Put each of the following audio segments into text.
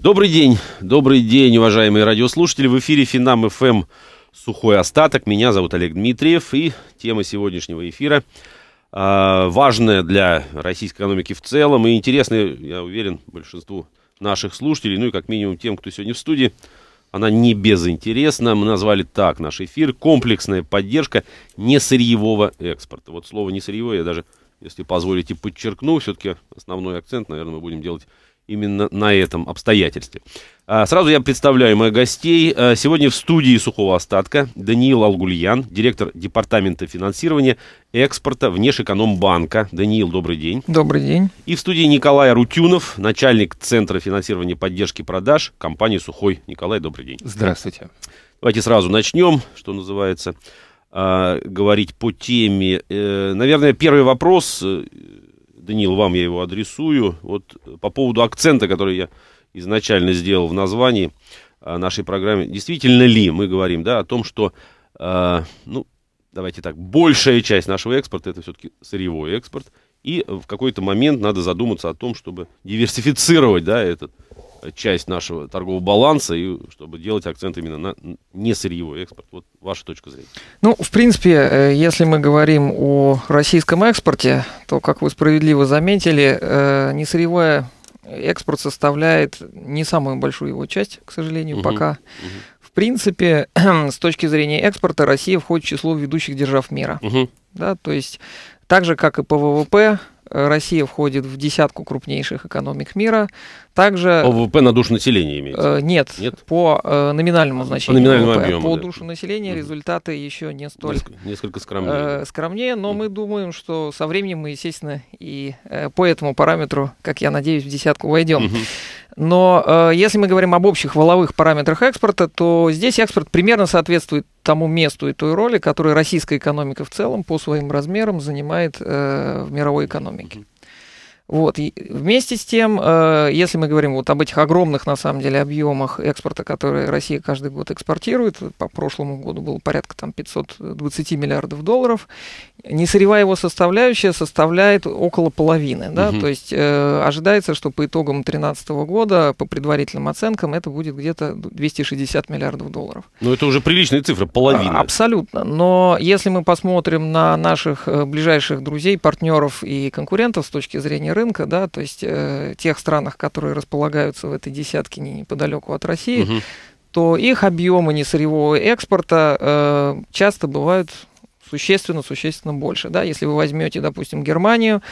Добрый день, добрый день, уважаемые радиослушатели. В эфире Финам ФМ «Сухой остаток». Меня зовут Олег Дмитриев. И тема сегодняшнего эфира э, важная для российской экономики в целом и интересная, я уверен, большинству наших слушателей, ну и как минимум тем, кто сегодня в студии. Она не безинтересна. Мы назвали так наш эфир «Комплексная поддержка несырьевого экспорта». Вот слово «несырьевое» я даже, если позволите, подчеркну. Все-таки основной акцент, наверное, мы будем делать именно на этом обстоятельстве. А, сразу я представляю моих гостей. А, сегодня в студии «Сухого остатка» Даниил Алгульян, директор Департамента финансирования экспорта Внешэкономбанка. Даниил, добрый день. Добрый день. И в студии Николай Арутюнов, начальник Центра финансирования поддержки продаж компании «Сухой». Николай, добрый день. Здравствуйте. Давайте сразу начнем, что называется, а, говорить по теме. Э, наверное, первый вопрос э, Данил, вам я его адресую. Вот по поводу акцента, который я изначально сделал в названии а, нашей программы. Действительно ли мы говорим да, о том, что, э, ну, давайте так, большая часть нашего экспорта это все-таки сырьевой экспорт, и в какой-то момент надо задуматься о том, чтобы диверсифицировать да, этот часть нашего торгового баланса, и чтобы делать акцент именно на не сырьевой экспорт. Вот ваша точка зрения. Ну, в принципе, э, если мы говорим о российском экспорте, то, как вы справедливо заметили, э, не сырьевой экспорт составляет не самую большую его часть, к сожалению, угу, пока. Угу. В принципе, с точки зрения экспорта, Россия входит в число ведущих держав мира. Угу. Да, то есть так же, как и по ВВП, Россия входит в десятку крупнейших экономик мира. Также... По ВВП на душу населения имеется? Э, нет, нет, по э, номинальному значению по номинальному ВВП. Объему, по да. душу населения результаты еще не столь... Несколько, несколько скромнее. Э, скромнее, но mm. мы думаем, что со временем мы, естественно, и э, по этому параметру, как я надеюсь, в десятку войдем. Mm-hmm. Но э, если мы говорим об общих валовых параметрах экспорта, то здесь экспорт примерно соответствует тому месту и той роли, которую российская экономика в целом по своим размерам занимает э, в мировой экономике. Вот. И вместе с тем, э, если мы говорим вот об этих огромных, на самом деле, объемах экспорта, которые Россия каждый год экспортирует, по прошлому году было порядка там 520 миллиардов долларов, несырьевая его составляющая составляет около половины. Да? Угу. То есть э, ожидается, что по итогам 2013 года, по предварительным оценкам, это будет где-то 260 миллиардов долларов. Ну, это уже приличная цифра, половина. А, абсолютно. Но если мы посмотрим на наших э, ближайших друзей, партнеров и конкурентов с точки зрения рынка, да, то есть э, тех странах, которые располагаются в этой десятке не неподалеку от России, угу. то их объемы несырьевого экспорта э, часто бывают существенно, существенно больше. Да? Если вы возьмете, допустим, Германию,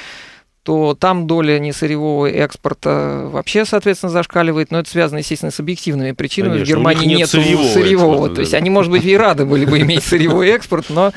то там доля несырьевого экспорта вообще, соответственно, зашкаливает, но это связано, естественно, с объективными причинами. Конечно, в Германии нет, нет сырьевого. сырьевого. Экспорта, то есть они, может быть, и рады были бы иметь сырьевой экспорт, но,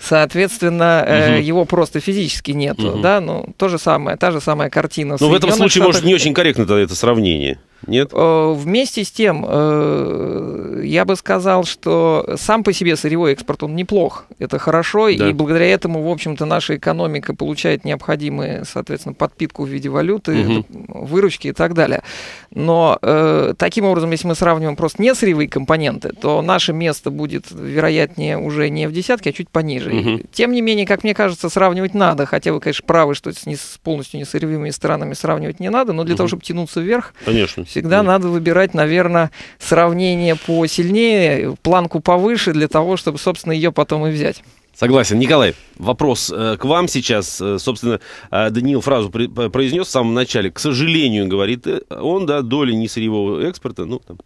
соответственно, э, его просто физически нет. Да? Ну, то же самое, та же самая картина. Но в этом случае, может, не очень корректно это сравнение. Нет? Э, вместе с тем, э, я бы сказал, что сам по себе сырьевой экспорт, он неплох. Это хорошо, да. и благодаря этому, в общем-то, наша экономика получает необходимые, соответственно, подпитку в виде валюты, угу. выручки и так далее. Но э, таким образом, если мы сравниваем просто не сырьевые компоненты, то наше место будет, вероятнее, уже не в десятке, а чуть пониже. Угу. Тем не менее, как мне кажется, сравнивать надо, хотя вы, конечно, правы, что с, не, с полностью несырьевыми странами сравнивать не надо, но для угу. того, чтобы тянуться вверх, Конечно всегда Нет. надо выбирать, наверное, сравнение посильнее, планку повыше, для того, чтобы, собственно, ее потом и взять. Согласен. Николай, вопрос э, к вам сейчас. Э, собственно, э, Даниил фразу при, произнес в самом начале. К сожалению, говорит э, он, да, доля несырьевого экспорта, ну, там,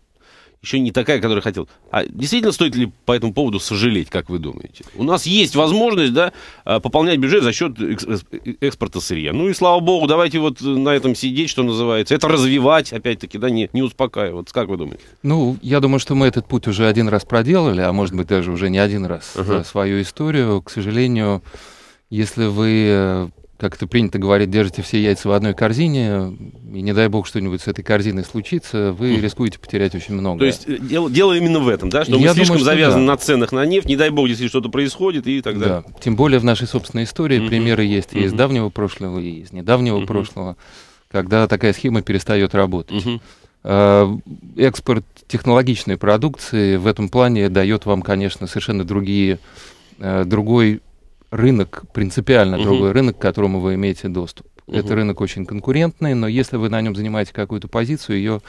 еще не такая, которую хотел. А действительно стоит ли по этому поводу сожалеть, как вы думаете? У нас есть возможность да, а, пополнять бюджет за счет экспорта сырья. Ну и слава богу, давайте вот на этом сидеть, что называется. Это развивать, опять-таки, да, не, не успокаивать. Как вы думаете? Ну, я думаю, что мы этот путь уже один раз проделали, а может быть даже уже не один раз uh-huh. свою историю. К сожалению, если вы э, как это принято говорить, держите все яйца в одной корзине, и не дай бог что-нибудь с этой корзиной случится, вы рискуете потерять очень много. То есть э, дело, дело именно в этом, да, что Я мы слишком думаю, завязаны да. на ценах на нефть, не дай бог, если что-то происходит и так далее. Да, тем более в нашей собственной истории mm-hmm. примеры есть и из давнего прошлого, и из недавнего mm-hmm. прошлого, когда такая схема перестает работать. Mm-hmm. Экспорт технологичной продукции в этом плане дает вам, конечно, совершенно другие, э, другой рынок, принципиально угу. другой рынок, к которому вы имеете доступ. Угу. Это рынок очень конкурентный, но если вы на нем занимаете какую-то позицию, ее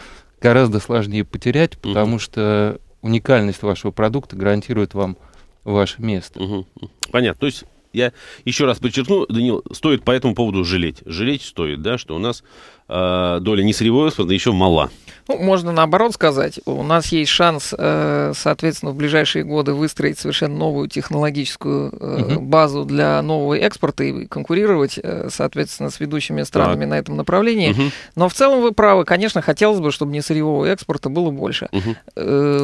гораздо сложнее потерять, потому угу. что уникальность вашего продукта гарантирует вам ваше место. Угу. Понятно. То есть я еще раз подчеркну, Данил, стоит по этому поводу жалеть. Жалеть стоит, да, что у нас э, доля несырьевого экспорта еще мала. Ну, можно наоборот сказать, у нас есть шанс, э, соответственно, в ближайшие годы выстроить совершенно новую технологическую э, угу. базу для нового экспорта и конкурировать, э, соответственно, с ведущими странами так. на этом направлении. Угу. Но в целом вы правы, конечно, хотелось бы, чтобы несырьевого экспорта было больше. Угу.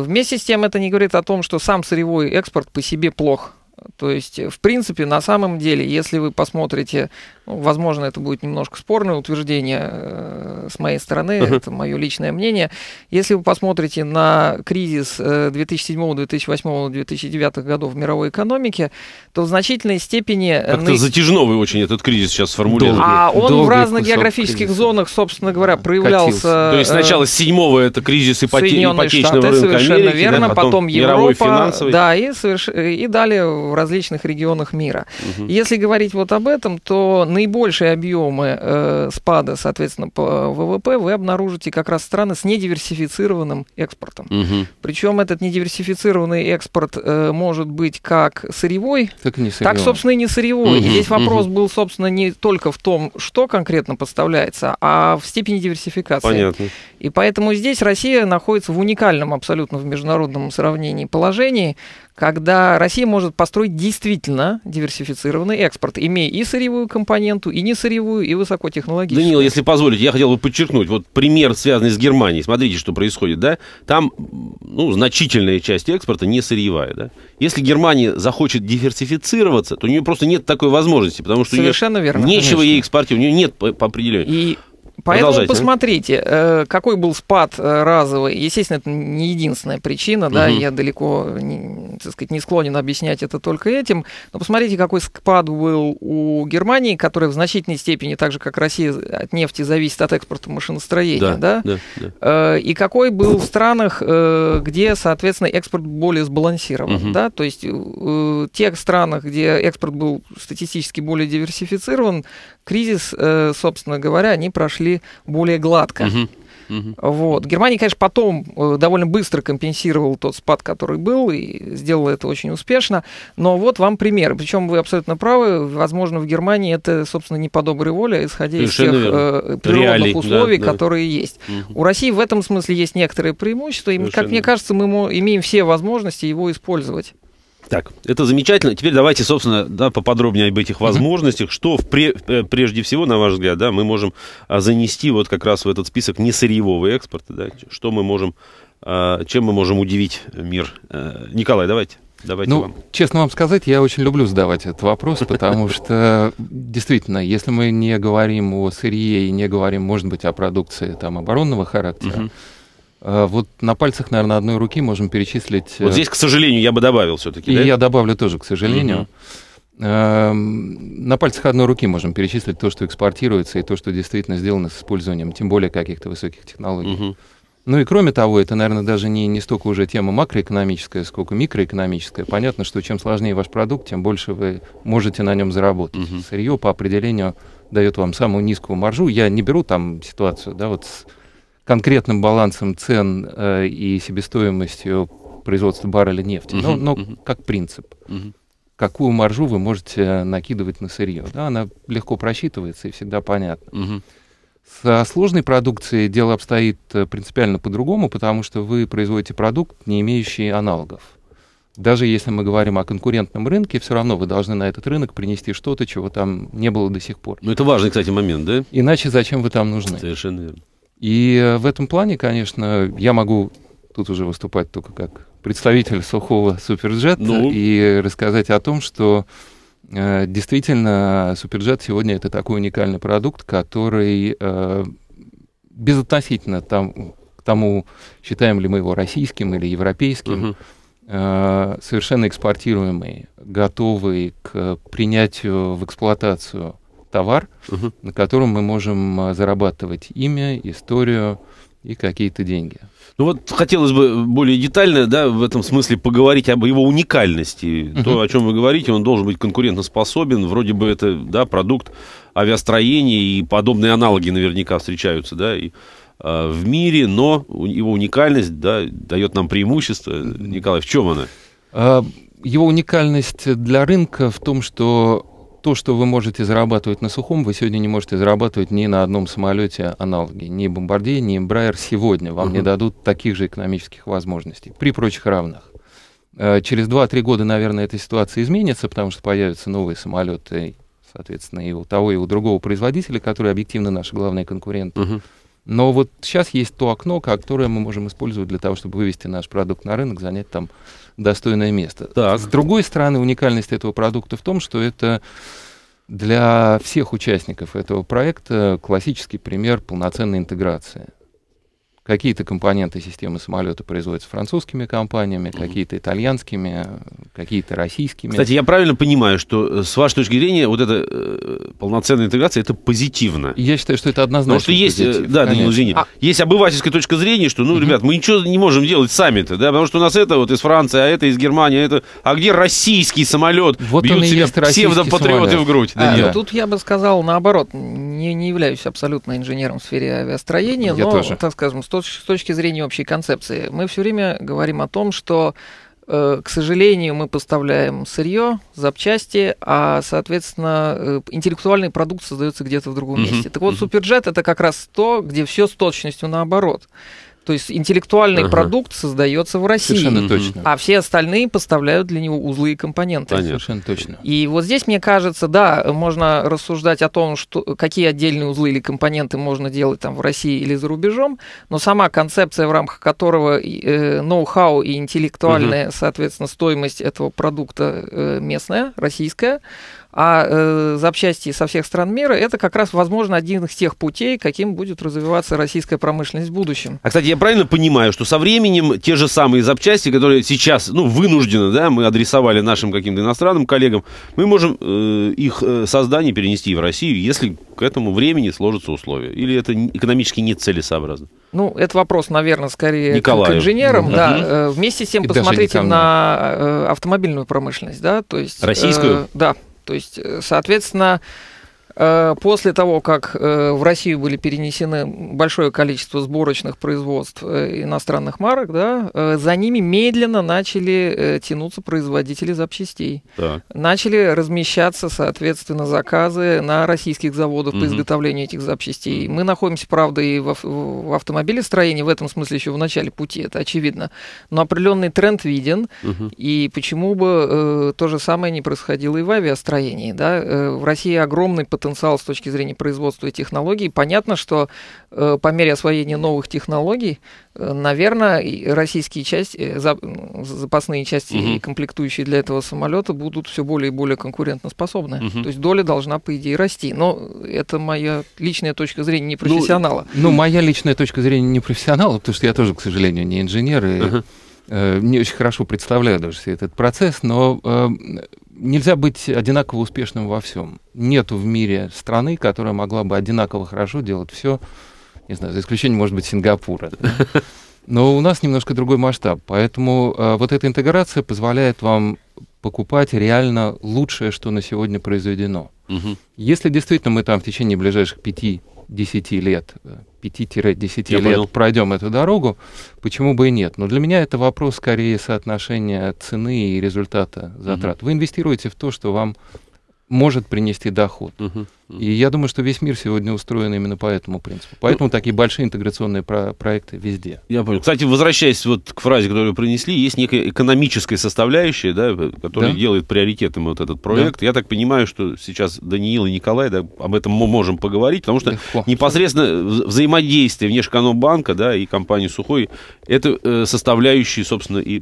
Вместе с тем это не говорит о том, что сам сырьевой экспорт по себе плох. То есть, в принципе, на самом деле, если вы посмотрите, возможно, это будет немножко спорное утверждение э, с моей стороны, uh-huh. это мое личное мнение. Если вы посмотрите на кризис э, 2007, 2008, 2009 годов в мировой экономике, то в значительной степени... Э, Как-то на... затяжно вы очень этот кризис сейчас сформулировали. А он Долгий в разных географических кризиса. зонах, собственно говоря, проявлялся... Катился. То есть сначала с седьмого это кризис ипоте... ипотечного Штаты, рынка совершенно Америки, верно, да, потом, потом Европа, да, и, соверш... и далее в различных регионах мира. Угу. Если говорить вот об этом, то наибольшие объемы э, спада, соответственно, по ВВП вы обнаружите как раз страны с недиверсифицированным экспортом. Угу. Причем этот недиверсифицированный экспорт э, может быть как сырьевой, так, не так собственно, и не сырьевой. Угу. И здесь вопрос угу. был, собственно, не только в том, что конкретно поставляется, а в степени диверсификации. Понятно. И поэтому здесь Россия находится в уникальном абсолютно в международном сравнении положении, когда Россия может построить действительно диверсифицированный экспорт, имея и сырьевую компоненту, и несырьевую, и высокотехнологическую. Данил, если позволите, я хотел бы подчеркнуть, вот пример, связанный с Германией. Смотрите, что происходит, да? Там, ну, значительная часть экспорта не сырьевая, да? Если Германия захочет диверсифицироваться, то у нее просто нет такой возможности, потому что Совершенно верно, нечего конечно. ей экспортировать, у нее нет по, по определению. И Поэтому посмотрите, э, какой был спад э, разовый. Естественно, это не единственная причина, да, угу. я далеко, не, так сказать, не склонен объяснять это только этим. Но посмотрите, какой спад был у Германии, которая в значительной степени, так же как Россия, от нефти зависит от экспорта машиностроения, да, да? да, да. Э, и какой был в странах, где, соответственно, экспорт более сбалансирован, угу. да, то есть в тех странах, где экспорт был статистически более диверсифицирован, кризис, собственно говоря, они прошли более гладко. Угу. Угу. Вот. Германия, конечно, потом э, довольно быстро компенсировала тот спад, который был, и сделала это очень успешно. Но вот вам пример. Причем вы абсолютно правы. Возможно, в Германии это, собственно, не по доброй воле, а исходя Совершенно из тех э, природных Реалий, условий, да, которые да. есть. Угу. У России в этом смысле есть некоторые преимущества, и, Совершенно. как мне кажется, мы имеем все возможности его использовать. Так, это замечательно. Теперь давайте, собственно, да, поподробнее об этих возможностях. Что в пре, э, прежде всего, на ваш взгляд, да, мы можем а, занести вот как раз в этот список несырьевого экспорта, да, что мы можем, а, чем мы можем удивить мир. Э, Николай, давайте. Давайте ну, вам. честно вам сказать, я очень люблю задавать этот вопрос, потому что действительно, если мы не говорим о сырье и не говорим, может быть, о продукции там оборонного характера, вот на пальцах, наверное, одной руки можем перечислить... Вот э, здесь, к сожалению, я бы добавил все-таки, И да? я добавлю тоже, к сожалению. Угу. На пальцах одной руки можем перечислить то, что экспортируется, и то, что действительно сделано с использованием, тем более каких-то высоких технологий. Угу. Ну и кроме того, это, наверное, даже не, не столько уже тема макроэкономическая, сколько микроэкономическая. Понятно, что чем сложнее ваш продукт, тем больше вы можете на нем заработать. Угу. Сырье по определению дает вам самую низкую маржу. Я не беру там ситуацию, да, вот с конкретным балансом цен э, и себестоимостью производства барреля нефти, uh-huh, но, но uh-huh. как принцип. Uh-huh. Какую маржу вы можете накидывать на сырье? Да, она легко просчитывается и всегда понятна. Uh-huh. Со сложной продукцией дело обстоит э, принципиально по-другому, потому что вы производите продукт, не имеющий аналогов. Даже если мы говорим о конкурентном рынке, все равно вы должны на этот рынок принести что-то, чего там не было до сих пор. Ну, это важный, кстати, момент, да? Иначе зачем вы там нужны? Совершенно верно. И э, в этом плане, конечно, я могу тут уже выступать только как представитель сухого суперджета ну. и рассказать о том, что э, действительно суперджет сегодня это такой уникальный продукт, который э, безотносительно там, к тому, считаем ли мы его российским или европейским, uh-huh. э, совершенно экспортируемый, готовый к принятию в эксплуатацию товар, угу. на котором мы можем а, зарабатывать имя, историю и какие-то деньги. Ну вот хотелось бы более детально, да, в этом смысле поговорить об его уникальности. Uh-huh. То, о чем вы говорите, он должен быть конкурентоспособен. Вроде бы это, да, продукт авиастроения и подобные аналоги наверняка встречаются, да. И, э, в мире, но его уникальность да, дает нам преимущество. Николай, в чем она? А, его уникальность для рынка в том, что то, что вы можете зарабатывать на сухом, вы сегодня не можете зарабатывать ни на одном самолете аналоги. Ни Бомбардей, ни Embraer сегодня вам uh-huh. не дадут таких же экономических возможностей при прочих равных. Э, через 2-3 года, наверное, эта ситуация изменится, потому что появятся новые самолеты, соответственно, и у того, и у другого производителя, которые объективно наши главные конкуренты. Uh-huh. Но вот сейчас есть то окно, которое мы можем использовать для того, чтобы вывести наш продукт на рынок, занять там достойное место. Так. С другой стороны, уникальность этого продукта в том, что это для всех участников этого проекта классический пример полноценной интеграции. Какие-то компоненты системы самолета производятся французскими компаниями, mm-hmm. какие-то итальянскими, какие-то российскими. Кстати, я правильно понимаю, что э, с вашей точки зрения вот эта э, полноценная интеграция это позитивно. Я считаю, что это однозначно. Потому что есть, э, позитив, да, Данил, извини, а... есть обывательская точка зрения, что, ну, mm-hmm. ребят, мы ничего не можем делать сами-то, да, потому что у нас это вот из Франции, а это из Германии, а это, а где российский самолет? Вот Бьют он себя псевдопатриоты в грудь. А, да, тут я бы сказал наоборот, не, не являюсь абсолютно инженером в сфере авиастроения, я но, тоже. так скажем, с с точки зрения общей концепции, мы все время говорим о том, что э, к сожалению, мы поставляем сырье, запчасти, а, соответственно, э, интеллектуальный продукт создается где-то в другом uh-huh. месте. Так вот, uh-huh. Суперджет это как раз то, где все с точностью наоборот. То есть интеллектуальный ага. продукт создается в России. Совершенно точно. А все остальные поставляют для него узлы и компоненты. Понятно. Совершенно точно. И вот здесь, мне кажется, да, можно рассуждать о том, что, какие отдельные узлы или компоненты можно делать там в России или за рубежом, но сама концепция, в рамках которого э, ноу-хау и интеллектуальная, угу. соответственно, стоимость этого продукта э, местная, российская, а э, запчасти со всех стран мира это как раз, возможно, один из тех путей, каким будет развиваться российская промышленность в будущем. А, кстати, я правильно понимаю, что со временем те же самые запчасти, которые сейчас, ну, вынуждены, да, мы адресовали нашим каким-то иностранным коллегам, мы можем э, их э, создание перенести в Россию, если к этому времени сложатся условия? Или это экономически нецелесообразно? Ну, это вопрос, наверное, скорее Николаю. к инженерам. Да. да. Э, вместе с тем И посмотрите на э, автомобильную промышленность, да, то есть... Российскую? Э, да. То есть, э, соответственно, после того, как э, в Россию были перенесены большое количество сборочных производств э, иностранных марок, да, за ними медленно начали тянуться производители запчастей. Так. Начали размещаться, соответственно, заказы на российских заводах угу. по изготовлению этих запчастей. Мы находимся, правда, и в, в автомобилестроении, в этом смысле еще в начале пути, это очевидно. Но определенный тренд виден, угу. и почему бы э, то же самое не происходило и в авиастроении. Да? Э, в России огромный потенциал потенциал с точки зрения производства и технологий. Понятно, что э, по мере освоения новых технологий, э, наверное, российские части, э, запасные части угу. и комплектующие для этого самолета будут все более и более конкурентоспособны. Угу. То есть доля должна, по идее, расти. Но это моя личная точка зрения не профессионала. Ну, ну моя личная точка зрения не профессионала, потому что я тоже, к сожалению, не инженер. И... Угу не очень хорошо представляю даже этот процесс, но нельзя быть одинаково успешным во всем. Нету в мире страны, которая могла бы одинаково хорошо делать все, не знаю, за исключением, может быть, Сингапура. Но у нас немножко другой масштаб, поэтому э, вот эта интеграция позволяет вам покупать реально лучшее, что на сегодня произведено. Угу. Если действительно мы там в течение ближайших пяти 10 лет, 5-10 Я лет понял. пройдем эту дорогу, почему бы и нет? Но для меня это вопрос скорее соотношения цены и результата затрат. Угу. Вы инвестируете в то, что вам может принести доход. Uh-huh, uh-huh. И я думаю, что весь мир сегодня устроен именно по этому принципу. Поэтому ну, такие большие интеграционные про- проекты везде. Я понял. Кстати, возвращаясь вот к фразе, которую вы принесли, есть некая экономическая составляющая, да, которая да? делает приоритетом вот этот проект. Да. Я так понимаю, что сейчас Даниил и Николай да, об этом мы можем поговорить, потому что Легко. непосредственно взаимодействие Внешэкономбанка да, и компании Сухой это э, составляющие, собственно, и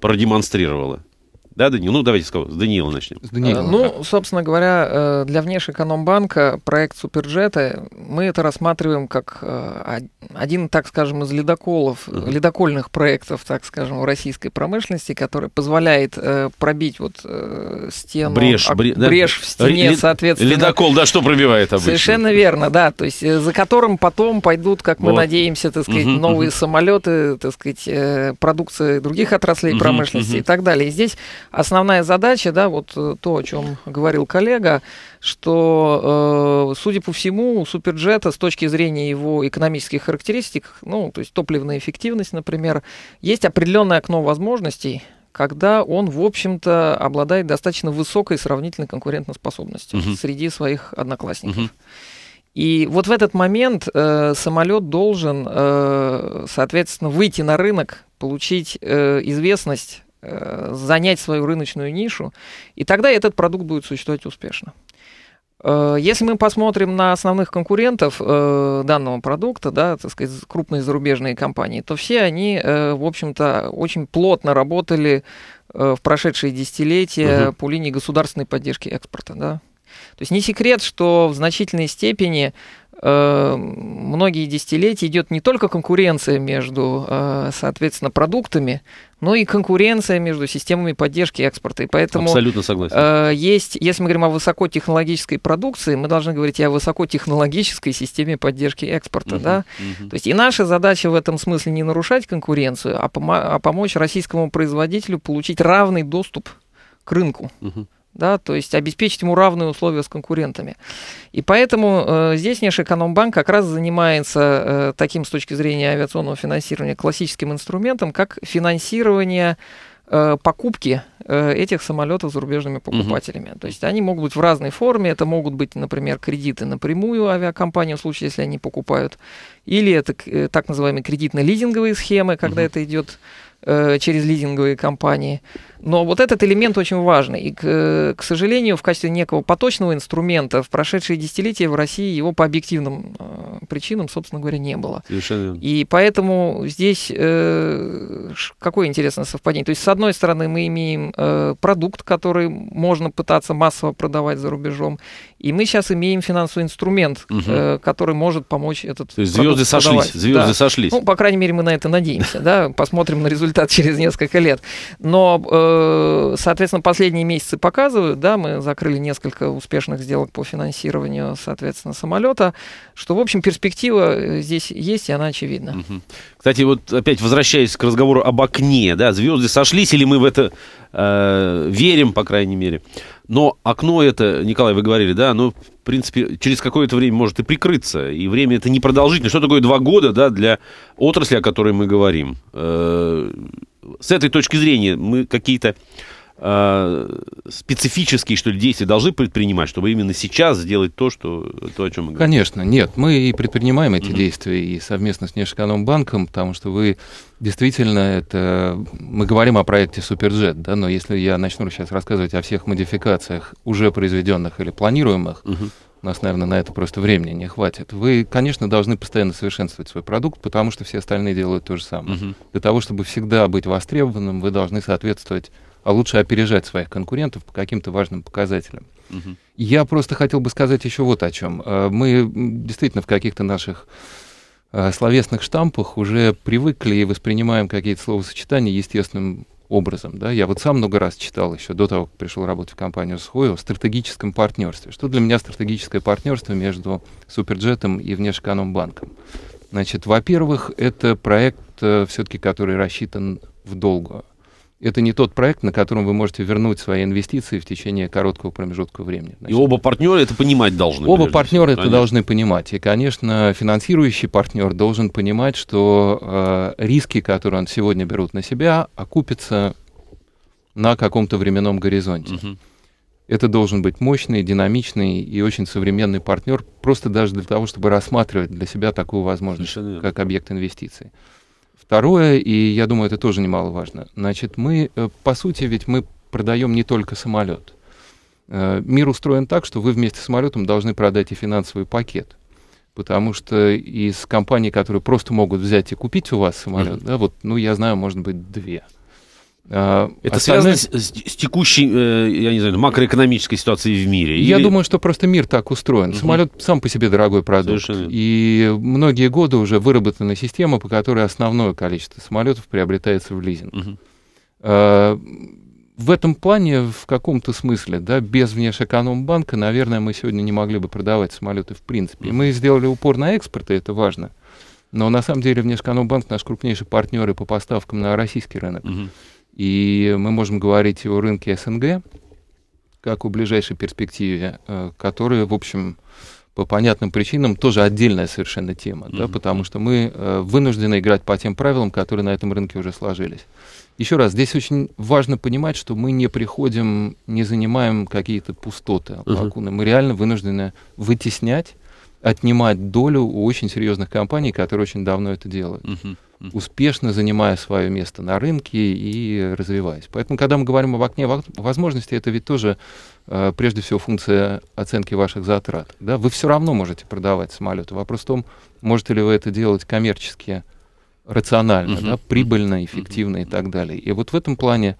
продемонстрировала. Да, Данил? Ну, давайте с кого? С Даниила начнем. С Даниила. Э, ну, собственно говоря, э, для Внешэкономбанка проект Суперджета мы это рассматриваем как э, один, так скажем, из ледоколов, uh-huh. ледокольных проектов, так скажем, в российской промышленности, который позволяет пробить вот стену, брешь, а, брешь, брешь да? в стене, Лед, соответственно. Ледокол, да, что пробивает обычно? Совершенно верно, да, то есть за которым потом пойдут, как вот. мы надеемся, так сказать, uh-huh, новые uh-huh. самолеты, так сказать, продукция других отраслей uh-huh, промышленности uh-huh. и так далее. И здесь основная задача, да, вот э, то, о чем говорил коллега, что, э, судя по всему, у Суперджета с точки зрения его экономических характеристик, ну, то есть топливная эффективность, например, есть определенное окно возможностей, когда он, в общем-то, обладает достаточно высокой сравнительной конкурентоспособностью uh-huh. среди своих одноклассников. Uh-huh. И вот в этот момент э, самолет должен, э, соответственно, выйти на рынок, получить э, известность, занять свою рыночную нишу, и тогда этот продукт будет существовать успешно. Э, если мы посмотрим на основных конкурентов э, данного продукта, да, так сказать, крупные зарубежные компании, то все они, э, в общем-то, очень плотно работали э, в прошедшие десятилетия угу. по линии государственной поддержки экспорта, да. То есть не секрет, что в значительной степени э, многие десятилетия идет не только конкуренция между, э, соответственно, продуктами, но и конкуренция между системами поддержки экспорта. И поэтому Абсолютно согласен. Э, есть, если мы говорим о высокотехнологической продукции, мы должны говорить и о высокотехнологической системе поддержки экспорта. Uh-huh, да? uh-huh. То есть и наша задача в этом смысле не нарушать конкуренцию, а, пом- а помочь российскому производителю получить равный доступ к рынку. Uh-huh да, то есть обеспечить ему равные условия с конкурентами. И поэтому э, здесь Внешэкономбанк как раз занимается э, таким с точки зрения авиационного финансирования классическим инструментом, как финансирование э, покупки э, этих самолетов зарубежными покупателями. Угу. То есть они могут быть в разной форме. Это могут быть, например, кредиты напрямую авиакомпании в случае, если они покупают, или это э, так называемые кредитно-лизинговые схемы, когда угу. это идет через лизинговые компании. Но вот этот элемент очень важный. И, к, к сожалению, в качестве некого поточного инструмента в прошедшие десятилетия в России его по объективным э, причинам, собственно говоря, не было. Совершенно. И поэтому здесь э, какое интересное совпадение. То есть, с одной стороны, мы имеем э, продукт, который можно пытаться массово продавать за рубежом, и мы сейчас имеем финансовый инструмент, угу. э, который может помочь этот То есть звезды сошлись, продавать. звезды да. сошлись. Ну, по крайней мере, мы на это надеемся, да, посмотрим на результат через несколько лет. Но Э, соответственно, последние месяцы показывают, да, мы закрыли несколько успешных сделок по финансированию, соответственно, самолета, что, в общем, перспектива э, здесь есть, и она очевидна. Кстати, вот опять возвращаясь к разговору об окне, да, звезды сошлись, или мы в это э, верим, по крайней мере. Но окно это, Николай, вы говорили, да, оно, в принципе, через какое-то время может и прикрыться. И время это непродолжительное. Что такое два года, да, для отрасли, о которой мы говорим? Э, с этой точки зрения мы какие-то э, специфические, что ли, действия должны предпринимать, чтобы именно сейчас сделать то, что, то о чем мы говорим? Конечно, нет. Мы и предпринимаем эти mm-hmm. действия и совместно с Внешэкономбанком, потому что вы действительно это... Мы говорим о проекте Суперджет, да, но если я начну сейчас рассказывать о всех модификациях, уже произведенных или планируемых, mm-hmm у нас, наверное, на это просто времени не хватит. Вы, конечно, должны постоянно совершенствовать свой продукт, потому что все остальные делают то же самое. Uh-huh. Для того, чтобы всегда быть востребованным, вы должны соответствовать, а лучше опережать своих конкурентов по каким-то важным показателям. Uh-huh. Я просто хотел бы сказать еще вот о чем. Э, мы действительно в каких-то наших э, словесных штампах уже привыкли и воспринимаем какие-то словосочетания естественным образом. Да? Я вот сам много раз читал еще до того, как пришел работать в компанию Схой о стратегическом партнерстве. Что для меня стратегическое партнерство между Суперджетом и Внешэкономбанком? Значит, во-первых, это проект э, все-таки, который рассчитан в долгую это не тот проект, на котором вы можете вернуть свои инвестиции в течение короткого промежутка времени. Значит, и оба партнера это понимать должны. Оба партнера это должны понимать. И, конечно, финансирующий партнер должен понимать, что э, риски, которые он сегодня берут на себя, окупятся на каком-то временном горизонте. Угу. Это должен быть мощный, динамичный и очень современный партнер, просто даже для того, чтобы рассматривать для себя такую возможность, как объект инвестиций. Второе, и я думаю, это тоже немаловажно. Значит, мы, э, по сути, ведь мы продаем не только самолет. Э, мир устроен так, что вы вместе с самолетом должны продать и финансовый пакет. Потому что из компаний, которые просто могут взять и купить у вас самолет, mm-hmm. да, вот, ну, я знаю, может быть, две. А, Это Остальное... связано с, с текущей, э, я не знаю, макроэкономической ситуацией в мире? Я или... думаю, что просто мир так устроен. Угу. Самолет сам по себе дорогой продукт. Совершенно. И многие годы уже выработана система, по которой основное количество самолетов приобретается в лизинг. Угу. А, в этом плане, в каком-то смысле, да, без внешэкономбанка, наверное, мы сегодня не могли бы продавать самолеты в принципе. И мы сделали упор на экспорт, и это важно. Но на самом деле Внешэкономбанк наш крупнейший партнер и по поставкам на российский рынок. Угу. И мы можем говорить о рынке СНГ, как о ближайшей перспективе, э, которая, в общем, по понятным причинам тоже отдельная совершенно тема, mm-hmm. да, потому что мы э, вынуждены играть по тем правилам, которые на этом рынке уже сложились. Еще раз, здесь очень важно понимать, что мы не приходим, не занимаем какие-то пустоты, лакуны. Uh-huh. Мы реально вынуждены вытеснять, отнимать долю у очень серьезных компаний, которые очень давно это делают. Uh-huh. Успешно занимая свое место на рынке и развиваясь. Поэтому, когда мы говорим об окне возможностей, это ведь тоже э, прежде всего функция оценки ваших затрат. Да? Вы все равно можете продавать самолеты. Вопрос в том, можете ли вы это делать коммерчески рационально, uh-huh. да, прибыльно, эффективно uh-huh. и так далее. И вот в этом плане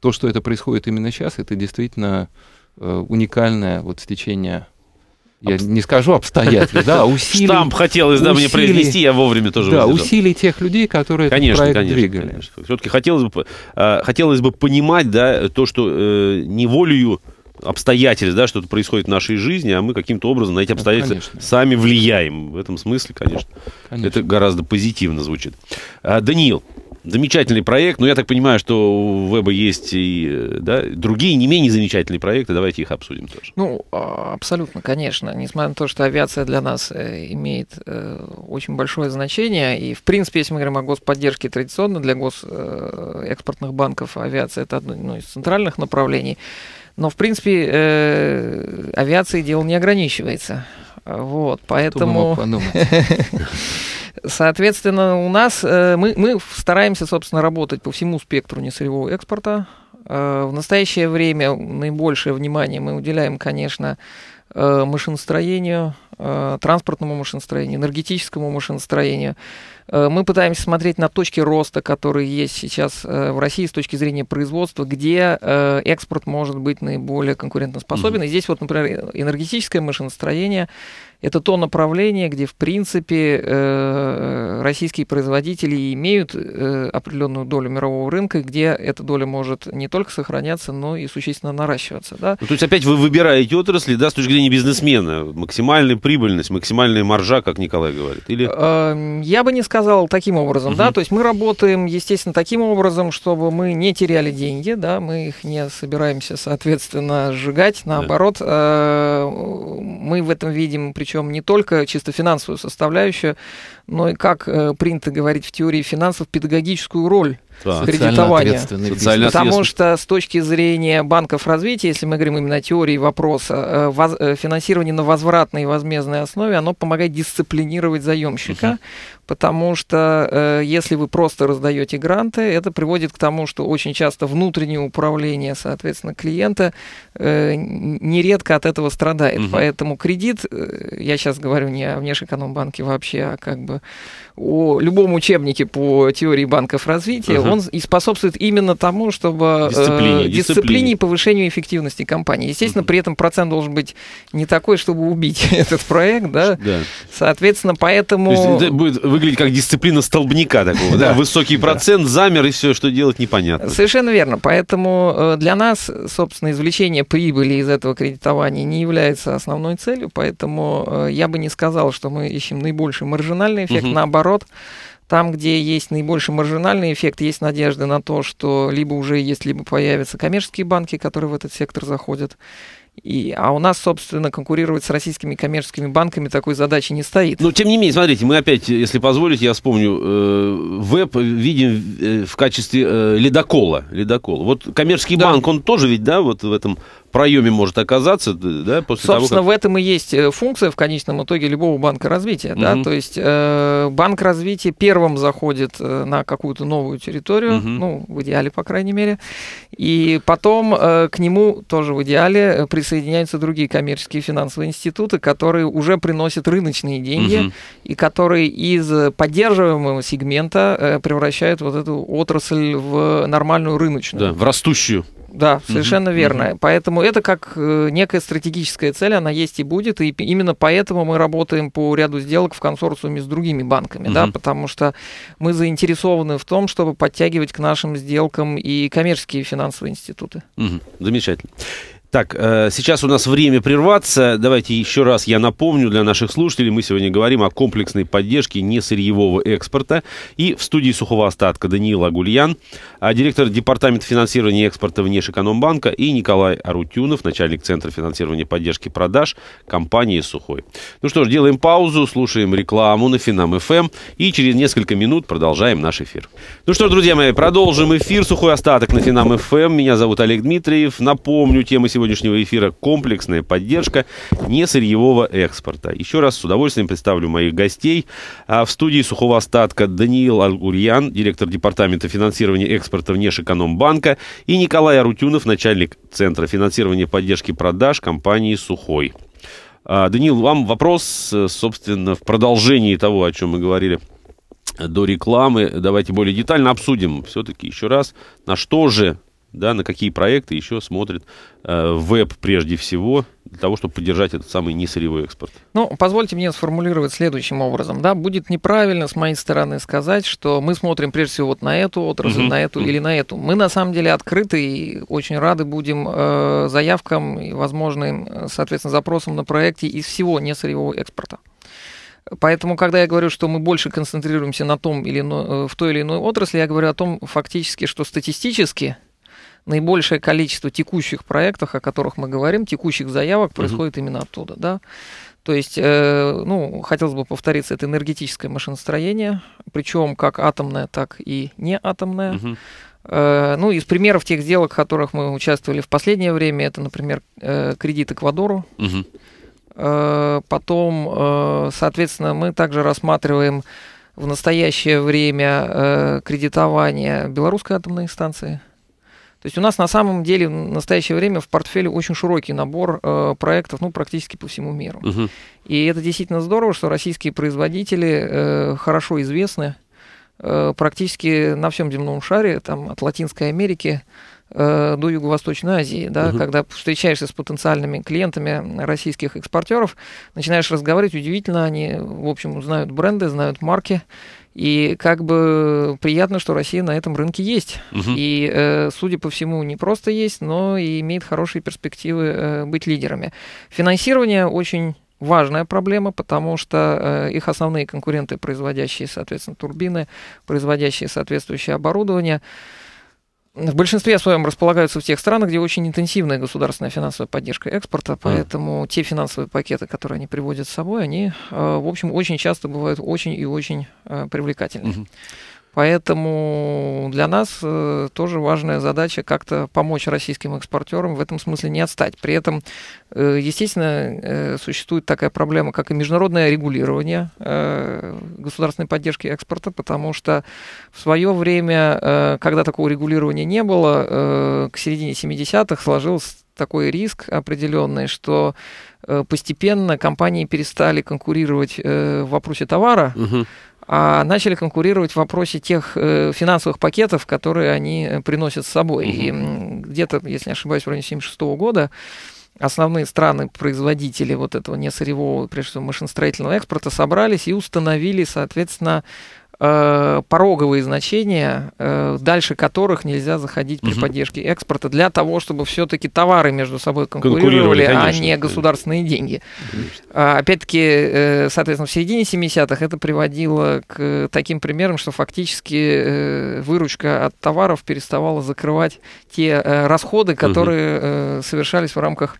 то, что это происходит именно сейчас, это действительно э, уникальное вот стечение я Обс... не скажу обстоятельств, да, усилий. Штамп хотелось, да, мне произнести, я вовремя тоже Да, усилий тех людей, которые конечно, этот проект конечно, двигали. Конечно. Все-таки хотелось бы, э, хотелось бы понимать, да, то, что э, неволею обстоятельств, да, что-то происходит в нашей жизни, а мы каким-то образом на эти обстоятельства конечно. сами влияем. В этом смысле, конечно, конечно, это гораздо позитивно звучит. А, Даниил, замечательный проект, но я так понимаю, что у Веба есть и да, другие не менее замечательные проекты. Давайте их обсудим тоже. Ну, а, абсолютно, конечно. Несмотря на то, что авиация для нас э, имеет э, очень большое значение, и, в принципе, если мы говорим о господдержке традиционно для госэкспортных банков, авиация это одно ну, из центральных направлений, но, в принципе, э, авиацией дело не ограничивается. Вот, поэтому... Соответственно, у нас э, мы, мы стараемся, собственно, работать по всему спектру несырьевого экспорта. Э, в настоящее время наибольшее внимание мы уделяем, конечно, э, машиностроению, транспортному машиностроению, энергетическому машиностроению. Э, мы пытаемся смотреть на точки роста, которые есть сейчас э, в России с точки зрения производства, где э, экспорт может быть наиболее конкурентоспособен. Mm-hmm. И здесь вот, например, энергетическое машиностроение это то направление, где, в принципе, э, российские производители имеют э, определенную долю мирового рынка, где эта доля может не только сохраняться, но и существенно наращиваться. Да? Ну, то есть опять вы выбираете отрасли, да, с точки зрения бизнесмена, максимальная прибыльность, максимальная маржа, как Николай говорит, или? Эм, я бы не сказал таким образом, угу. да, то есть мы работаем, естественно, таким образом, чтобы мы не теряли деньги, да, мы их не собираемся, соответственно, сжигать, наоборот, да. Э, мы в этом видим, причем причем не только чисто финансовую составляющую, но и, как э, принято говорить в теории финансов, педагогическую роль да. кредитования. Потому что с точки зрения банков развития, если мы говорим именно о теории вопроса, э, воз, э, финансирование на возвратной и возмездной основе, оно помогает дисциплинировать заемщика, угу. потому что э, если вы просто раздаете гранты, это приводит к тому, что очень часто внутреннее управление, соответственно, клиента э, нередко от этого страдает. Угу. Поэтому кредит, э, я сейчас говорю не о внешэкономбанке вообще, а как бы о любом учебнике по теории банков развития, угу. он и способствует именно тому, чтобы дисциплине, э, дисциплине и повышению эффективности компании. Естественно, угу. при этом процент должен быть не такой, чтобы убить этот проект, да. да. Соответственно, поэтому... То есть это будет выглядеть как дисциплина столбняка такого, да? Высокий процент, замер, и все, что делать, непонятно. Совершенно верно. Поэтому э, для нас, собственно, извлечение прибыли из этого кредитования не является основной целью, поэтому э, я бы не сказал, что мы ищем наибольший маржинальный эффект, угу. Наоборот, там, где есть наибольший маржинальный эффект, есть надежда на то, что либо уже есть, либо появятся коммерческие банки, которые в этот сектор заходят. И, а у нас, собственно, конкурировать с российскими коммерческими банками такой задачи не стоит. Но, тем не менее, смотрите, мы опять, если позволите, я вспомню, э, веб видим э, в качестве э, ледокола, ледокола. Вот коммерческий да. банк, он тоже ведь, да, вот в этом проеме может оказаться, да, после Собственно, того, как... в этом и есть э, функция в конечном итоге любого банка развития, угу. да, то есть э, банк развития первым заходит э, на какую-то новую территорию, угу. ну, в идеале, по крайней мере, и потом э, к нему тоже в идеале э, присоединяются другие коммерческие финансовые институты, которые уже приносят рыночные деньги угу. и которые из поддерживаемого сегмента э, превращают вот эту отрасль в нормальную рыночную. Да, в растущую. Да, совершенно угу, верно. Угу. Поэтому это как э, некая стратегическая цель, она есть и будет, и именно поэтому мы работаем по ряду сделок в консорциуме с другими банками, угу. да, потому что мы заинтересованы в том, чтобы подтягивать к нашим сделкам и коммерческие финансовые институты. Угу. Замечательно. Так, э, сейчас у нас время прерваться. Давайте еще раз я напомню для наших слушателей. Мы сегодня говорим о комплексной поддержке несырьевого экспорта. И в студии сухого остатка Даниил Агульян, а директор департамента финансирования экспорта Внешэкономбанка и Николай Арутюнов, начальник Центра финансирования поддержки продаж компании «Сухой». Ну что ж, делаем паузу, слушаем рекламу на Финам FM и через несколько минут продолжаем наш эфир. Ну что ж, друзья мои, продолжим эфир «Сухой остаток» на Финам FM. Меня зовут Олег Дмитриев. Напомню, тема сегодня сегодняшнего эфира комплексная поддержка несырьевого экспорта. Еще раз с удовольствием представлю моих гостей. А в студии сухого остатка Даниил Алгурьян, директор департамента финансирования экспорта Внешэкономбанка, и Николай Арутюнов, начальник Центра финансирования поддержки продаж компании «Сухой». А, Даниил, вам вопрос, собственно, в продолжении того, о чем мы говорили до рекламы. Давайте более детально обсудим все-таки еще раз, на что же да, на какие проекты еще смотрит э, веб прежде всего, для того, чтобы поддержать этот самый несырьевой экспорт? Ну, позвольте мне сформулировать следующим образом. Да, будет неправильно с моей стороны сказать, что мы смотрим прежде всего вот на эту отрасль, uh-huh. на эту uh-huh. или на эту. Мы на самом деле открыты и очень рады будем э, заявкам и возможным, соответственно, запросам на проекте из всего несырьевого экспорта. Поэтому, когда я говорю, что мы больше концентрируемся на том или иной, э, в той или иной отрасли, я говорю о том фактически, что статистически наибольшее количество текущих проектов, о которых мы говорим, текущих заявок происходит угу. именно оттуда, да. То есть, э, ну, хотелось бы повториться, это энергетическое машиностроение, причем как атомное, так и не атомное. Угу. Э, ну, из примеров тех сделок, в которых мы участвовали в последнее время, это, например, э, кредит Эквадору. Угу. Э, потом, э, соответственно, мы также рассматриваем в настоящее время э, кредитование белорусской атомной станции. То есть у нас на самом деле в настоящее время в портфеле очень широкий набор э, проектов, ну, практически по всему миру. Угу. И это действительно здорово, что российские производители э, хорошо известны э, практически на всем земном шаре, там, от Латинской Америки э, до Юго-Восточной Азии, да, угу. когда встречаешься с потенциальными клиентами российских экспортеров, начинаешь разговаривать, удивительно, они, в общем, знают бренды, знают марки, и как бы приятно, что Россия на этом рынке есть. Угу. И, э, судя по всему, не просто есть, но и имеет хорошие перспективы э, быть лидерами. Финансирование очень важная проблема, потому что э, их основные конкуренты, производящие, соответственно, турбины, производящие соответствующее оборудование, в большинстве своем располагаются в тех странах, где очень интенсивная государственная финансовая поддержка экспорта, поэтому mm. те финансовые пакеты, которые они приводят с собой, они, э, в общем, очень часто бывают очень и очень э, привлекательны. Mm-hmm. Поэтому для нас э, тоже важная задача как-то помочь российским экспортерам в этом смысле не отстать. При этом, э, естественно, э, существует такая проблема, как и международное регулирование государственной поддержки экспорта, потому что в свое время, когда такого регулирования не было, к середине 70-х сложился такой риск определенный, что постепенно компании перестали конкурировать в вопросе товара, угу а начали конкурировать в вопросе тех э, финансовых пакетов, которые они э, приносят с собой. Угу. И где-то, если не ошибаюсь, в районе 1976 года основные страны-производители вот этого несырьевого, прежде всего, машиностроительного экспорта собрались и установили, соответственно, пороговые значения, э, дальше которых нельзя заходить при угу. поддержке экспорта, для того, чтобы все-таки товары между собой конкурировали, конкурировали а не государственные деньги. А, опять-таки, э, соответственно, в середине 70-х это приводило к таким примерам, что фактически э, выручка от товаров переставала закрывать те э, расходы, которые угу. совершались в рамках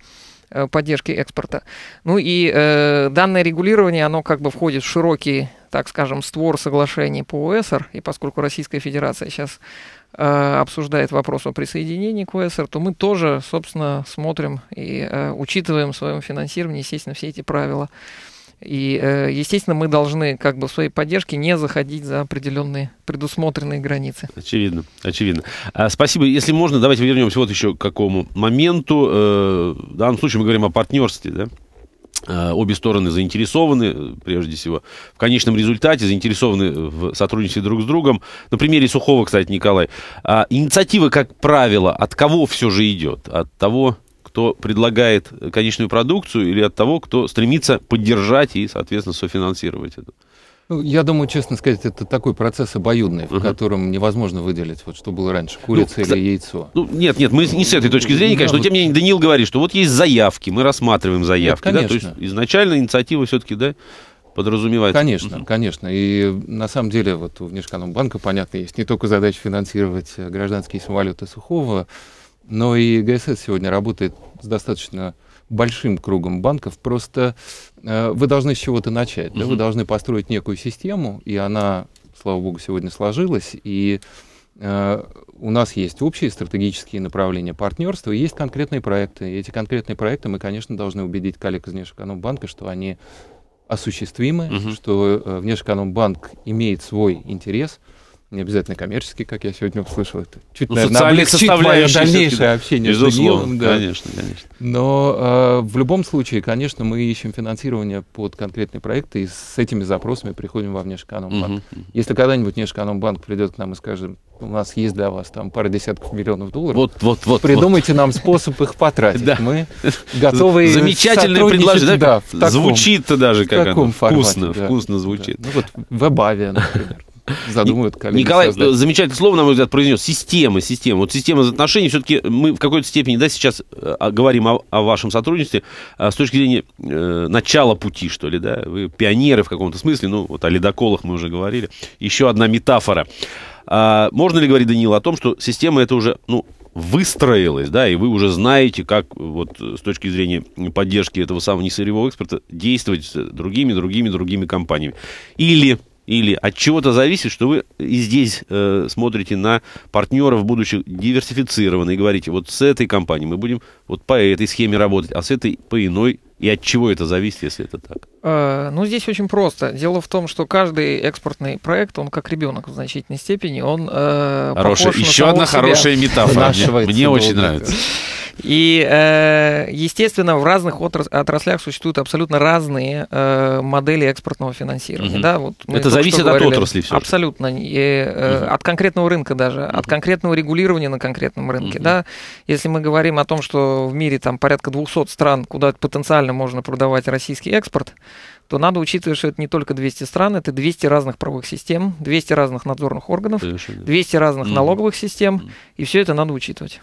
поддержки экспорта. Ну и э, данное регулирование, оно как бы входит в широкий так скажем, створ соглашений по ОСР, и поскольку Российская Федерация сейчас э, обсуждает вопрос о присоединении к ОСР, то мы тоже, собственно, смотрим и э, учитываем в своем финансировании, естественно, все эти правила. И, э, естественно, мы должны как бы в своей поддержке не заходить за определенные предусмотренные границы. Очевидно, очевидно. А, спасибо. Если можно, давайте вернемся вот еще к какому моменту. Э, в данном случае мы говорим о партнерстве, да? Э, обе стороны заинтересованы, прежде всего, в конечном результате, заинтересованы в сотрудничестве друг с другом. На примере Сухого, кстати, Николай, а инициатива, как правило, от кого все же идет? От того, кто предлагает конечную продукцию или от того, кто стремится поддержать и, соответственно, софинансировать это? Ну, я думаю, честно сказать, это такой процесс обоюдный, в uh-huh. котором невозможно выделить, вот что было раньше, курица ну, или яйцо. Ну, нет, нет, мы не с этой точки зрения, конечно, да, но тем не менее Даниил говорит, что вот есть заявки, мы рассматриваем заявки. Нет, конечно. Да? То есть изначально инициатива все-таки, да, подразумевается. Конечно, uh-huh. конечно. И на самом деле вот у Внешэкономбанка, понятно, есть не только задача финансировать гражданские самолеты Сухого, но и ГСС сегодня работает с достаточно большим кругом банков. Просто э, вы должны с чего-то начать. Uh-huh. Да? Вы должны построить некую систему, и она, слава богу, сегодня сложилась. И э, у нас есть общие стратегические направления партнерства, и есть конкретные проекты. И эти конкретные проекты мы, конечно, должны убедить коллег из Внешэкономбанка, что они осуществимы, Uh-huh. что э, Внешэкономбанк имеет свой интерес – не обязательно коммерческий, как я сегодня услышал. Это чуть, ну, наверное, облегчит мое дальнейшее общение с Даниилом. Да. Конечно, конечно. Но э, в любом случае, конечно, мы ищем финансирование под конкретные проекты, и с этими запросами приходим во Внешэкономбанк. Угу. Если когда-нибудь Внешэкономбанк придет к нам и скажет, у нас есть для вас там пара десятков миллионов долларов, вот, вот, вот, придумайте вот. нам способ их потратить. Да. Мы готовы Замечательное предложение. Да, Звучит-то даже как оно. Вкусно, вкусно звучит. Ну вот в Эбаве, например задумают коллеги. Николай создать. замечательное слово, на мой взгляд, произнес. Система, система. Вот система отношений, все-таки мы в какой-то степени, да, сейчас э, говорим о, о вашем сотрудничестве а с точки зрения э, начала пути, что ли, да. Вы пионеры в каком-то смысле, ну, вот о ледоколах мы уже говорили. Еще одна метафора. А, можно ли говорить, Даниил, о том, что система это уже, ну, выстроилась, да, и вы уже знаете, как вот с точки зрения поддержки этого самого несырьевого экспорта действовать с другими, другими, другими компаниями. Или или от чего-то зависит, что вы и здесь э, смотрите на партнеров будущих диверсифицированно и говорите, вот с этой компанией мы будем вот по этой схеме работать, а с этой по иной. И от чего это зависит, если это так? Э, ну, здесь очень просто. Дело в том, что каждый экспортный проект, он как ребенок в значительной степени, он э, Хорошая, Еще одна себя. хорошая метафора. Мне, очень нравится. И, э, естественно, в разных отраслях существуют абсолютно разные э, модели экспортного финансирования. Угу. Да, вот Это зависит от отрасли все. Абсолютно. И, угу. От конкретного рынка даже, угу. от конкретного регулирования на конкретном рынке. Угу. Да? Если мы говорим о том, что в мире там порядка 200 стран, куда потенциально можно продавать российский экспорт, то надо учитывать, что это не только 200 стран, это 200 разных правовых систем, 200 разных надзорных органов, 200 разных налоговых систем, и все это надо учитывать.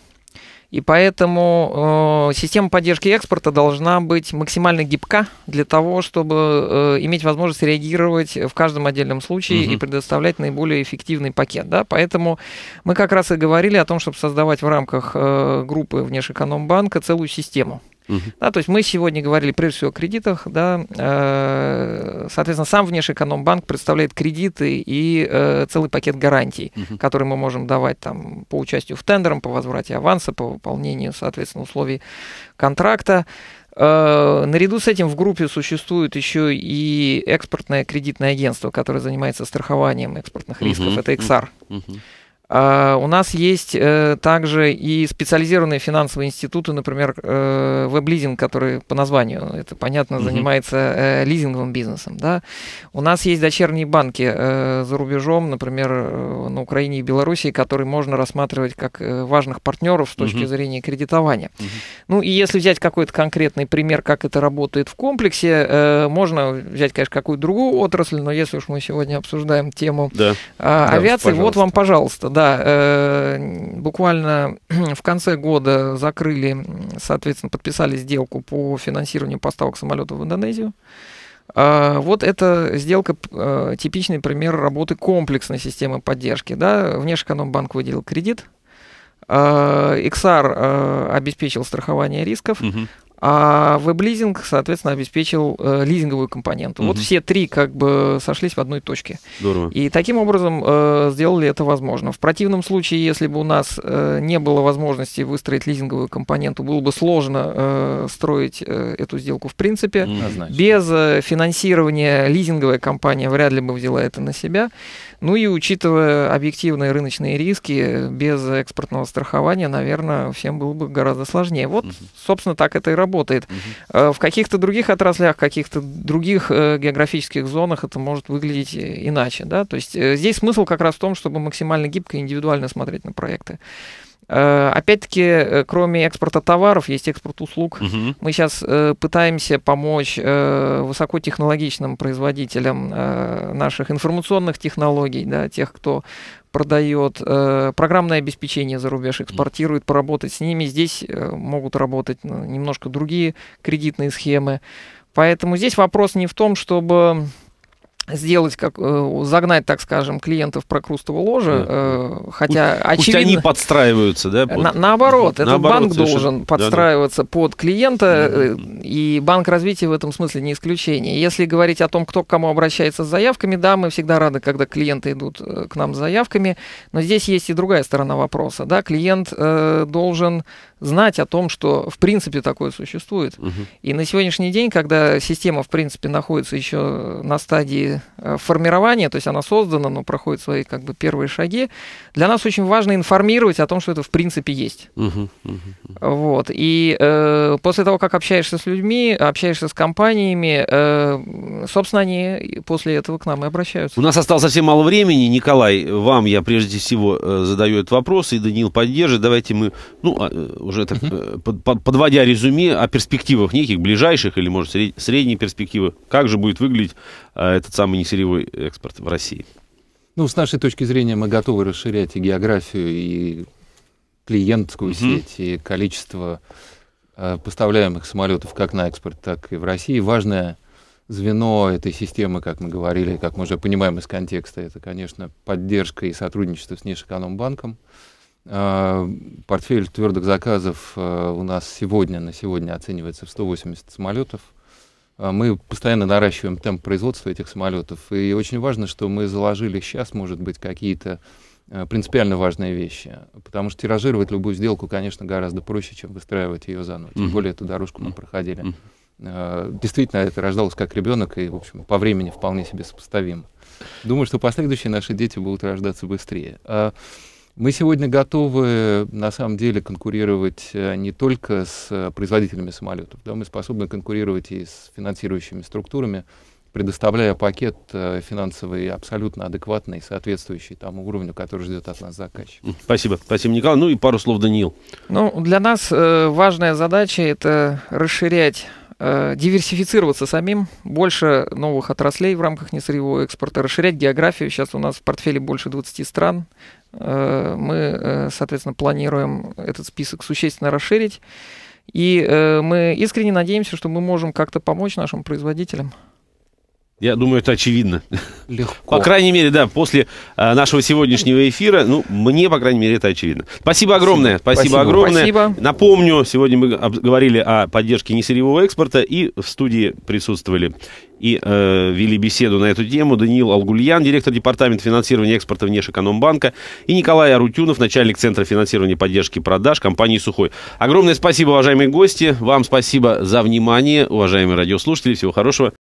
И поэтому э, система поддержки экспорта должна быть максимально гибка для того, чтобы э, иметь возможность реагировать в каждом отдельном случае угу. и предоставлять наиболее эффективный пакет. Да? Поэтому мы как раз и говорили о том, чтобы создавать в рамках э, группы Внешэкономбанка целую систему. Угу. Да, то есть мы сегодня говорили прежде всего о кредитах, да, э, соответственно, сам Внешэкономбанк представляет кредиты и э, целый пакет гарантий, угу. которые мы можем давать там по участию в тендерах, по возврате аванса, по выполнению, соответственно, условий контракта. Э, наряду с этим в группе существует еще и экспортное кредитное агентство, которое занимается страхованием экспортных рисков. Uh-huh. Это XR. Uh-huh. Uh, у нас есть uh, также и специализированные финансовые институты, например, uh, веб-лизинг, который по названию, это понятно, занимается uh, лизинговым бизнесом. Да? У нас есть дочерние банки за рубежом, например, на Украине и Белоруссии, которые можно рассматривать как важных партнеров с точки зрения кредитования. Ну и если взять какой-то конкретный пример, как это работает в комплексе, можно взять, конечно, какую-то другую отрасль, но если уж мы сегодня обсуждаем тему да. да, авиации, пожалуйста. вот вам, пожалуйста да, э, буквально в конце года закрыли, соответственно, подписали сделку по финансированию поставок самолетов в Индонезию. А, вот эта сделка э, типичный пример работы комплексной системы поддержки. Да? Внешэкономбанк выделил кредит, а, XR э, обеспечил страхование рисков, угу. А веб-лизинг, соответственно, обеспечил э, лизинговую компоненту. Угу. Вот все три как бы сошлись в одной точке. Здорово. И таким образом э, сделали это возможно. В противном случае, если бы у нас э, не было возможности выстроить лизинговую компоненту, было бы сложно э, строить э, эту сделку в принципе. Однозначно. Без э, финансирования лизинговая компания вряд ли бы взяла это на себя. Ну и учитывая объективные рыночные риски, без экспортного страхования, наверное, всем было бы гораздо сложнее. Вот, угу. собственно, так это и работает. Угу. В каких-то других отраслях, каких-то других э, географических зонах это может выглядеть иначе. Да? То есть здесь смысл как раз в том, чтобы максимально гибко и индивидуально смотреть на проекты. Э, опять-таки, кроме экспорта товаров, есть экспорт услуг. Угу. Мы сейчас пытаемся помочь высокотехнологичным производителям наших информационных технологий, да, тех, кто продает э, программное обеспечение за рубеж, экспортирует, поработать с ними. Здесь э, могут работать ну, немножко другие кредитные схемы. Поэтому здесь вопрос не в том, чтобы сделать, как э, загнать, так скажем, клиентов в прокрустово ложе, э, хотя пусть, очевидно... Пусть они подстраиваются, да? Под... На, наоборот, этот наоборот, банк совершенно... должен подстраиваться да, да. под клиента, да. и банк развития в этом смысле не исключение. Если говорить о том, кто к кому обращается с заявками, да, мы всегда рады, когда клиенты идут э, к нам с заявками, но здесь есть и другая сторона вопроса, да, клиент э, должен знать о том, что в принципе такое существует. Угу. И на сегодняшний день, когда система в принципе находится еще на стадии э, формирования, то есть она создана, но проходит свои как бы первые шаги, для нас очень важно информировать о том, что это в принципе есть. Угу. Угу. Вот. И э, после того, как общаешься с людьми, общаешься с компаниями, э, собственно, они после этого к нам и обращаются. У нас осталось совсем мало времени. Николай, вам я прежде всего э, задаю этот вопрос, и Даниил поддержит. Давайте мы, ну, а, э, уже так, uh под, подводя резюме о перспективах неких ближайших или, может, сред, средней перспективы, как же будет выглядеть этот самый несырьевой экспорт в России? Ну, с нашей точки зрения, мы готовы расширять и географию, и клиентскую uh сеть, и количество э, поставляемых самолетов как на экспорт, так и в России. Важное звено этой системы, как мы говорили, как мы уже понимаем из контекста, это, конечно, поддержка и сотрудничество с Нижэкономбанком. банком а, портфель твердых заказов а, у нас сегодня, на сегодня оценивается в 180 самолетов. А, мы постоянно наращиваем темп производства этих самолетов. И очень важно, что мы заложили сейчас, может быть, какие-то принципиально важные вещи. Потому что тиражировать любую сделку, конечно, гораздо проще, чем выстраивать ее заново. Тем более эту дорожку мы проходили. Действительно, это рождалось как ребенок, и, в общем, по времени вполне себе сопоставимо. Думаю, что последующие наши дети будут рождаться быстрее. Мы сегодня готовы, на самом деле, конкурировать э, не только с э, производителями самолетов, да, мы способны конкурировать и с финансирующими структурами, предоставляя пакет э, финансовый абсолютно адекватный, соответствующий тому уровню, который ждет от нас заказчик. Спасибо. Спасибо, Николай. Ну и пару слов, Даниил. Ну, для нас э, важная задача – это расширять диверсифицироваться самим, больше новых отраслей в рамках несырьевого экспорта, расширять географию. Сейчас у нас в портфеле больше 20 стран. Э, мы, э, соответственно, планируем этот список существенно расширить. И э, мы искренне надеемся, что мы можем как-то помочь нашим производителям. Я думаю, это очевидно. Легко. По крайней мере, да, после а, нашего сегодняшнего эфира, ну, мне, по крайней мере, это очевидно. Спасибо огромное. Спасибо, спасибо огромное. Спасибо. Напомню, сегодня мы говорили о поддержке несырьевого экспорта, и в студии присутствовали и э, вели беседу на эту тему Даниил Алгульян, директор департамента финансирования экспорта Внешэкономбанка, и Николай Арутюнов, начальник Центра финансирования и поддержки продаж компании «Сухой». Огромное спасибо, уважаемые гости. Вам спасибо за внимание, уважаемые радиослушатели. Всего хорошего.